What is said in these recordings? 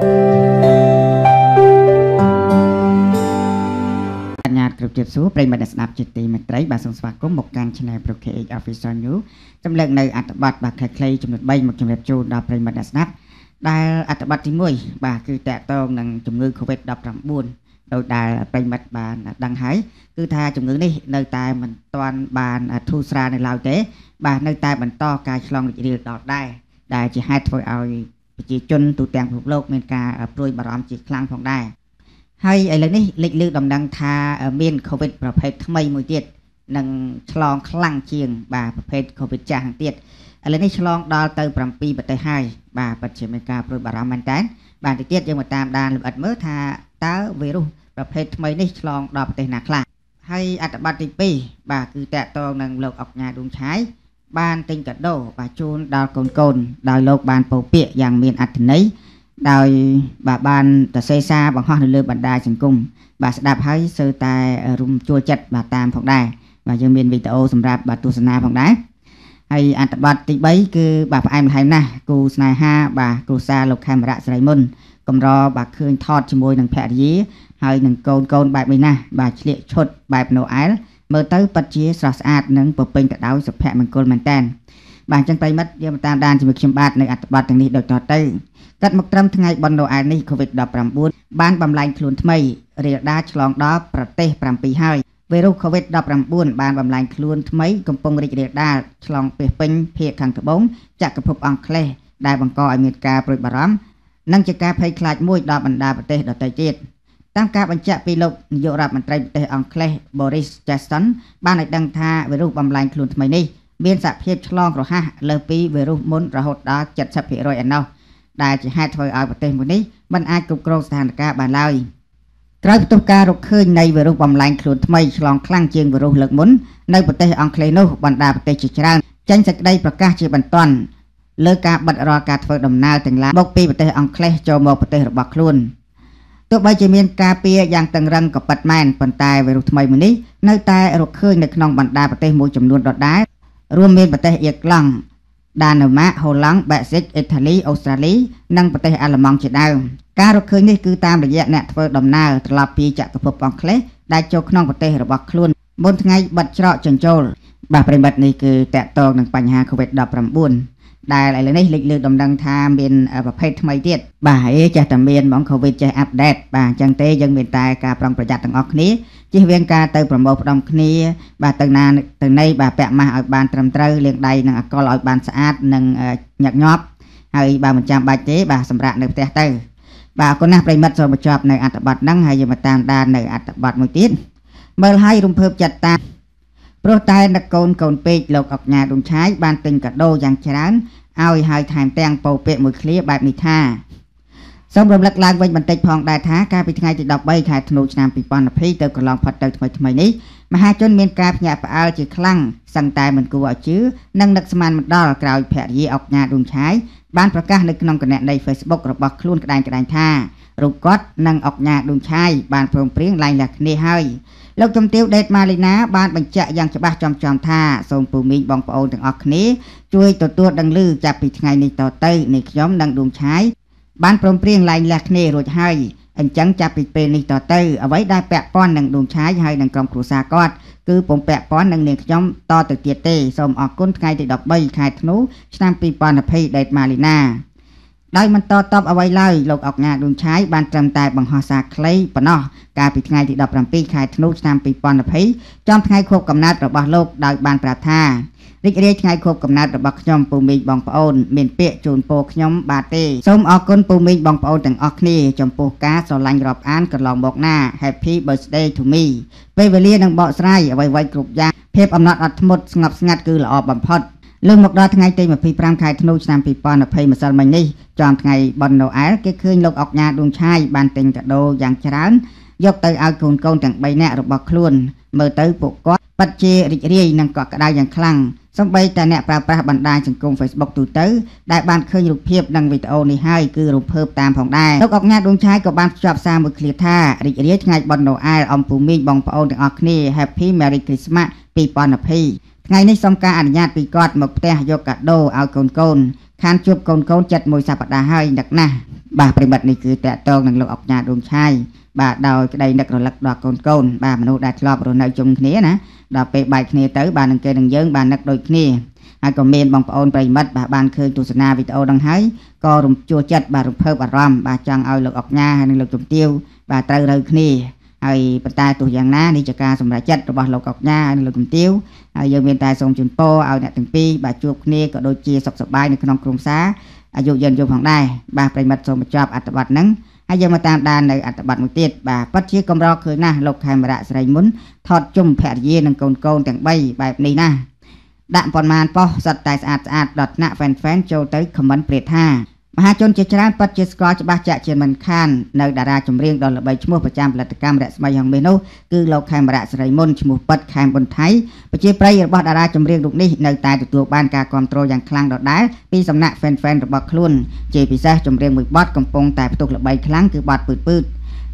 អញ្ញាតគ្រប់ជិតសួរប្រិយមិត្តអ្នកស្ដាប់ជាទីមេត្រីបាទសូមស្វាគមន៍មកកាន់ Channel Pro KH Official News ចម្លើកនៅអត្ថបទបាទខ្លីៗចំនួន3មកជម្រាបជូនដល់ប្រិយមិត្តអ្នកស្ដាប់ដែលអត្ថបទទី1បាទគឺតកតងនឹងជំងឺ Covid-19 ដោយដែលប្រិយមិត្តបានដឹងហើយគឺថាជំងឺនេះនៅតែមិនទាន់បានធូរស្រាលនៅឡើយទេ បាទនៅតែបន្តការឆ្លងរីករាលដល់ដែរដែលជាហេតុធ្វើឲ្យ ប្រជាជនទូទាំងពិភពលោកមានការព្រួយបារម្ភជាខ្លាំងផងដែរហើយឥឡូវនេះលេចលឺដំណឹងថាមាន COVID ប្រភេទថ្មីមួយទៀតនឹងឆ្លងខ្លាំងជាង បាទប្រភេទ COVID ចាស់ហ្នឹងទៀតឥឡូវនេះឆ្លងដល់ទៅ7ប្រទេសហើយបាទពិតជាមានការព្រួយបារម្ភមែនតើបាទទីទៀតយើងមកតាមដានលម្អិតមើលថាតើវីរុសប្រភេទថ្មីនេះឆ្លងដល់ប្រទេសណាខ្លះហើយអត្ថបទទី2បាទគឺតកតងនឹងលោកអុកញ៉ាឌុងឆាយ បានទិញកាដូបាទជូនដល់កូនកូនដោយលោកបានពោពាកយ៉ាងមានអត្ថន័យដោយបាទបានតសេសាបង្ហោះនៅលើបណ្ដាញសង្គមបាទស្ដាប់ហើយសើតែរុំជួលចិត្តបាទតាមផងដែរបាទយើងមានវីដេអូសម្រាប់បាទទស្សនាផងដែរហើយអត្ថបទទី3គឺបាទផ្អែមល្ហែមណាស់គូស្នេហាបាទគ្រូសាលោកខេមរៈស្រីមុនកម្របាទឃើញថតជាមួយនឹងភរិយាហើយនឹងកូនកូនបែបនេះណាបាទឆ្លៀកឈុតបែបណូអែល មើលទៅពិតជាស្រស់ស្អាតនិងពពេញទៅដោយសុភមង្គលមែនតើបាទអញ្ចឹងប្រិមិត្តយើងតាមដានជាមួយខ្ញុំបាទនៅអត្ថបទទាំងនេះដូចតទៅកាត់មកត្រឹមថ្ងៃបុណ្យណូអែលនេះ COVID-19 បានបំលែងខ្លួនថ្មីរាលដាលឆ្លងដល់ប្រទេស7ហើយវីរុស COVID-19 បានបំលែងខ្លួនថ្មីកំពុងរីករាលដាលឆ្លងពាសពេញភាគខាងត្បូងចក្រភពអង់គ្លេសដែលបង្កឲ្យមានការព្រួយបារម្ភនិងជាការភ័យខ្លាចមួយដល់បណ្ដាប្រទេសដទៃទៀត តាមការបញ្ជាក់ពីលោកនាយករដ្ឋមន្ត្រីប្រទេសអង់គ្លេស Boris Johnson បានឲ្យដឹងថាវីរុសបំលែងខ្លួនថ្មីនេះមានសភាពឆ្លងរហ័សលើសពីវីរុសមុនរហូតដល់70%ឯណោះដែលជាហេតុធ្វើឲ្យប្រទេសមួយនេះមិនអាចគ្រប់គ្រងស្ថានភាពបានឡើយក្រោយផ្ទុះការរកឃើញនៃវីរុសបំលែងខ្លួនថ្មីឆ្លងខ្លាំងជាងវីរុសលើកមុននៅប្រទេសអង់គ្លេសនោះបណ្ដាប្រទេសជាច្រើនចេញសេចក្តីប្រកាសជាបន្ទាន់លើការបិទរាល់ការធ្វើដំណើរទាំងឡាយមកពីប្រទេសអង់គ្លេសចូលមកប្រទេសរបស់ខ្លួន ទោះបីជាមានការពៀយ៉ាងតឹងរឹងក៏ពិតមែនប៉ុន្តែវីរុសថ្មីមួយនេះនៅតែរកឃើញនៅក្នុងបណ្ដាប្រទេសមួយចំនួនដដែលរួមមានប្រទេសអៀក្លង់ដាណឺម៉ាកហូឡង់បែកសិកអ៊ីតាលីអូស្ត្រាលីនិងប្រទេសអាល្លឺម៉ង់ជាដើមការរកឃើញនេះគឺតាមរយៈអ្នកធ្វើដំណើរត្រឡប់ពីចក្រភពអង់គ្លេសដែលចូលក្នុងប្រទេសរបស់ខ្លួនមុនថ្ងៃបិទច្រកចិញ្ចូលបាទប្រិមិត្តនេះគឺតកតងនឹងបញ្ហា COVID-19 ដែលឥឡូវនេះលេចលើដំណឹងថាមានប្រភេទថ្មីទៀតបាទអេចេះតែមានហ្មង COVID ចេះអាប់ដេតបាទអញ្ចឹងទេយើងមានតែការប្រុងប្រយ័ត្នទាំងអស់គ្នាជិះវៀងការទៅប្រមូលផ្ដុំគ្នា បាទទៅណាទៅណីបាទពាក់ម៉ាស់ឲ្យបានត្រឹមត្រូវលាងដៃនិងអាល់កុលឲ្យបានស្អាតនិងញឹកញាប់ហើយបើមិនចាំបាច់ទេបាទសម្រាប់នៅផ្ទះទៅបាទអរគុណណាស់ប្រិមិត្តសូមបញ្ចប់នៅអត្ថបទហ្នឹងហើយយើងមកតាមដាននៅអត្ថបទមួយទៀតមើលឲ្យរំភើបចិត្តតាព្រោះតែនឹកកូនកូនពេកលោកអុកញ៉ាដុងឆាយបានទិញកាដូយ៉ាងច្រើន ឲ្យហើយថែមទាំងពោពាក្យមួយឃ្លាបែបនេះថាសូមរំលឹកឡើងវិញបន្តិចផងដែរថាកាលពីថ្ងៃទី13ខែធ្នូឆ្នាំ2020ទៅកន្លងផុតទៅថ្មីថ្មីនេះមហាជនមានការភ្ញាក់ផ្អើលជាខ្លាំងសឹងតែមិនគួរឲ្យជឿនិងនឹកស្មានមិនដល់ក្រោយភរិយាអុកញ៉ាឌុងឆាយបានប្រកាសនៅក្នុងគណនី Facebook របស់ខ្លួនក្តែងក្តែងថារូបគាត់និងអុកញ៉ាឌុងឆាយបានព្រមព្រៀងឡើងលះគ្នាហើយ លោកជំទាវដេតម៉ាលីណាបានបញ្ជាក់យ៉ាងច្បាស់ចំចំថាសូមពូមីងបងប្អូនទាំងអស់គ្នាជួយទទួលដឹងឮចាប់ពីថ្ងៃនេះតទៅនៃខ្ញុំនិងឌុងឆាយបានព្រមព្រៀងឡើងលះគ្នារួចហើយអញ្ចឹងចាប់ពីពេលនេះតទៅអ្វីដែលពាក់ព័ន្ធនឹងដួងឆាយហើយនឹងក្រុមគ្រួសារគាត់គឺពុំពាក់ព័ន្ធនឹងនាងខ្ញុំតទៅទៀតទេសូមអរគុណថ្ងៃទី13ខែធ្នូឆ្នាំ2020ដេតម៉ាលីណា ដោយមិនតតបអ្វីឡើយលោកអុកញ៉ាឌុនឆាយបានត្រឹមតែបង្ហោះសារខ្លីប៉ុណ្ណោះកាលពីថ្ងៃទី17ខែធ្នូឆ្នាំ2020ចំថ្ងៃខួបកំណើតរបស់លោកដោយបានប្រាប់ថារីករាយថ្ងៃខួបកំណើតរបស់ខ្ញុំពូមីងបងប្អូនមានពាក្យជូនពរខ្ញុំបាទទេសូមអរគុណពូមីងបងប្អូនទាំងអស់គ្នាចំពោះការស្រឡាញ់រាប់អានកន្លងមកណា Happy birthday to me ពេលវេលានឹងបកស្រាយអ្វីៗគ្រប់យ៉ាងភាពអំណត់អត់ធ្មត់ស្ងប់ស្ងាត់គឺល្អបំផុត លើមកដល់ថ្ងៃទី25ខែធ្នូឆ្នាំ2020ម្សិលមិញនេះចំថ្ងៃបុណ្យណូអែលគេឃើញលោកអុកញ៉ាដួងឆាយបានទិញកាដូយ៉ាងច្រើនយកទៅឲ្យកូនកូនទាំង3នាក់របស់ខ្លួនមើលទៅពួកគាត់ពិតជារីករាយនិងកក់ក្ដៅយ៉ាងខ្លាំងសម្បីតែអ្នកប្រើប្រាស់បណ្ដាញសង្គម Facebook ទូទៅដែលបានឃើញរូបភាពនិងវីដេអូនេះហើយគឺរំភើបតាមផងដែរលោកអុកញ៉ាដួងឆាយក៏បានភ្ជាប់សារមួយឃ្លាថារីករាយថ្ងៃបុណ្យណូអែលអំពូមីងបងប្អូនទាំងអស់គ្នា Happy Merry Christmas 2020 ថ្ងៃនេះសូមការអនុញ្ញាតពីគាត់មកផ្ទះយកកាដូឲ្យកូនកូនខានជួបកូនកូនចិត្តមួយសប្តាហ៍ហើយនឹកណាស់បាទប្រិមិត្តនេះគឺតកតងនឹងលោកអុកញ៉ាដួងឆាយបាទដោយក្តីនឹករលឹកដល់កូនកូនបាទមនុស្សដែលធ្លាប់រស់នៅជុំគ្នាណាដល់ពេលបែកគ្នាទៅបាទនឹងគេនឹងយើងបាទនឹកដូចគ្នាហើយក៏មានបងប្អូនប្រិមិត្តបាទបានឃើញទស្សនាវីដេអូនឹងហើយក៏រំជួលចិត្តបាទរំភើបអារម្មណ៍បាទចង់ឲ្យលោកអុកញ៉ាហើយនិងលោកជំទាវបាទត្រូវរើគ្នា ហើយប៉ុន្តែទោះយ៉ាងណានេះជាការសម្រេចចិត្តរបស់លោកកុកញ៉ាហើយនិងលោកជំទាវហើយយើងមានតែសូមជូនពរឲ្យអ្នកទាំងពីរបាទជួបគ្នាក៏ដូចជាសុខសប្បាយនៅក្នុងក្រុមសារអាយុយឺនយូរផងដែរបាទប្រិមិត្តសូមបញ្ចប់អត្ថបទហ្នឹងហើយយើងមកតាមដាននៅអត្ថបទមួយទៀតបាទពិតជាកម្រឃើញណាស់លោកខេមរៈស្រីមុនថតជុំភរិយានិងកូនកូនទាំង3បែបនេះណាដាក់ប៉ុន្មានប៉ុសសិតតែស្អាតស្អាតដល់ថ្នាក់ fan fan ចូលទៅខមមិនព្រាតថា មហាជនជាច្រើនពិតជាស្គាល់ច្បាស់ជាក់ជាមិនខាននៅតារាចម្រៀងដ៏ល្បីឈ្មោះប្រចាំផលិតកម្មរស្មីហងមាសនោះគឺលោកខេមរៈសេរីមុនឈ្មោះប៉ិតខេមប៊ុនថៃប្រជាប្រិយរបស់តារាចម្រៀងរូបនេះនៅតែទទួលបានការគាំទ្រយ៉ាងខ្លាំងដដែលពីសំណាក់ fan fan របស់ខ្លួនជាពិសេសចម្រៀងមួយបទកំពុងតែផ្ទុះល្បីខ្លាំងគឺបទពឺតពឺត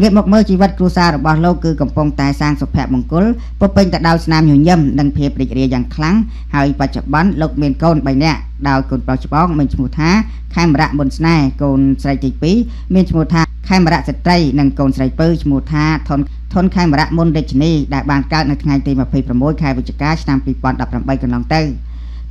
ងាកមកមើលជីវិតគ្រួសាររបស់លោកគឺកំពុងតែសាងសុភមង្គលពពេញទៅដោយស្នាមញញឹមនិងភាពរីករាយយ៉ាងខ្លាំងហើយបច្ចុប្បន្នលោកមានកូន3នាក់ដោយកូនប្រុសច្បងមានឈ្មោះថាខេមរៈមុនស្នេហ៍កូនស្រីទី2មានឈ្មោះថាខេមរៈស្ត្រីនិងកូនស្រីពៅឈ្មោះថាថនថនខេមរៈមុនរាជនីដែលបានកើតនៅថ្ងៃទី26ខែវិច្ឆិកាឆ្នាំ2018កន្លងទៅ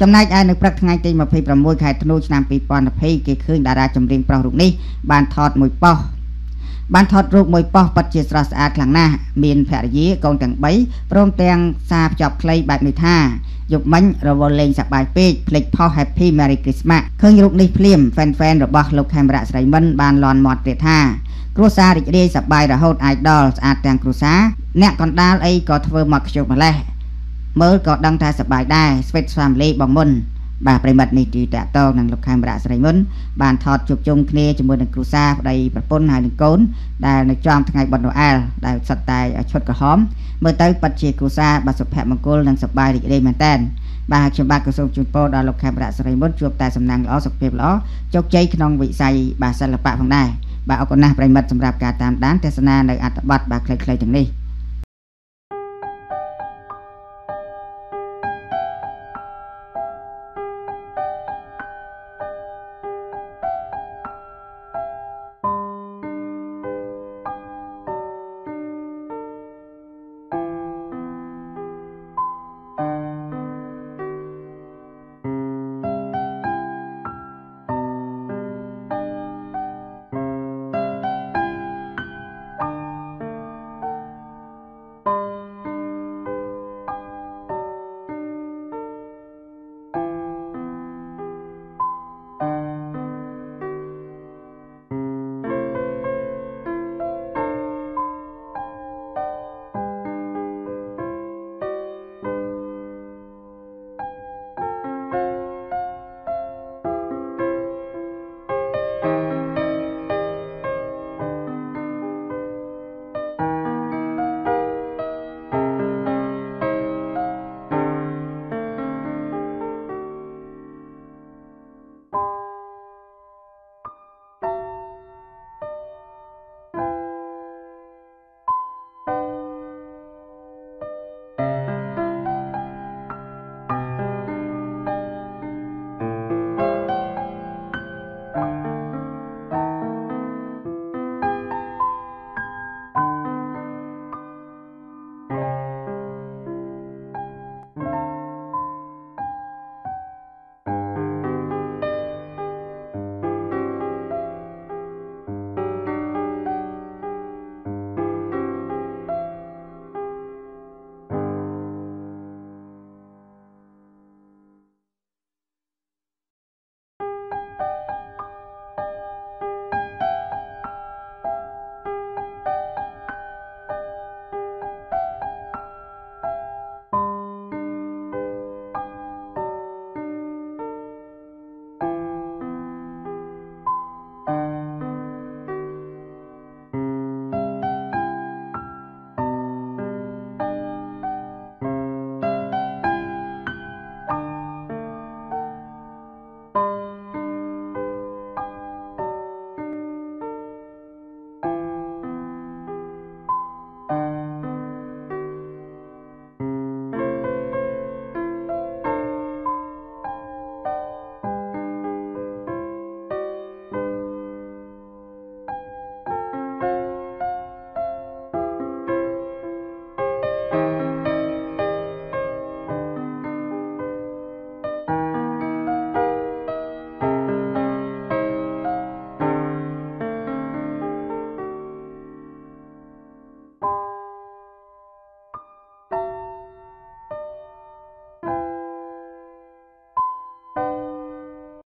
ចំណែកឯនៅព្រឹកថ្ងៃទី26ខែធ្នូឆ្នាំ2020គេឃើញតារាចម្រៀងប្រុសរូបនេះបានថតមួយប៉ុស្តិ៍ បានថតរូបមួយប៉ុស្តិ៍ពិតជាស្រស់ស្អាតខ្លាំងណាស់មានភរិយាកូនទាំង3ព្រមទាំងសារភ្ជាប់ខ្លីបែបនេះថាយប់មិញរវល់លេងសប្បាយពេកភ្លេចផុស Happy Merry Christmas ឃើញរូបនេះភ្លាម fan fan របស់លោកខេមរៈស្រីមិនបានលន់មាត់ទៀតថាគ្រួសាររីករាយសប្បាយរហូត idol ស្អាតទាំងគ្រួសារអ្នកកណ្ដាលអីក៏ធ្វើមកខ្ជុះម្លេះមើលក៏ដឹងថាសប្បាយដែរ Sweet Family បងមុន បាទប្រិមិត្តនេះទីតកតងនឹងលោកខេមរៈស្រីមុនបានថតជួបជុំគ្នាជាមួយនឹងគ្រូសាប្តីប្រពន្ធហើយនឹងកូនដែលនៅចំថ្ងៃបុណ្យណូអែលដែលសុទ្ធតែឈុតក្រហមមើលទៅពិតជាគ្រូសាបាទសុភមង្គលនិងសប្បាយរីករាយមែនតើបាទខ្ញុំបាទក៏សូមជូនពរដល់លោកខេមរៈស្រីមុនជួបតែសំណាងល្អសុខភាពល្អជោគជ័យក្នុងវិស័យបាទសិល្បៈផងដែរបាទអរគុណណាស់ប្រិមិត្តសម្រាប់ការតាមដានទស្សនានៅអត្ថបទបាទខ្លីៗទាំងនេះ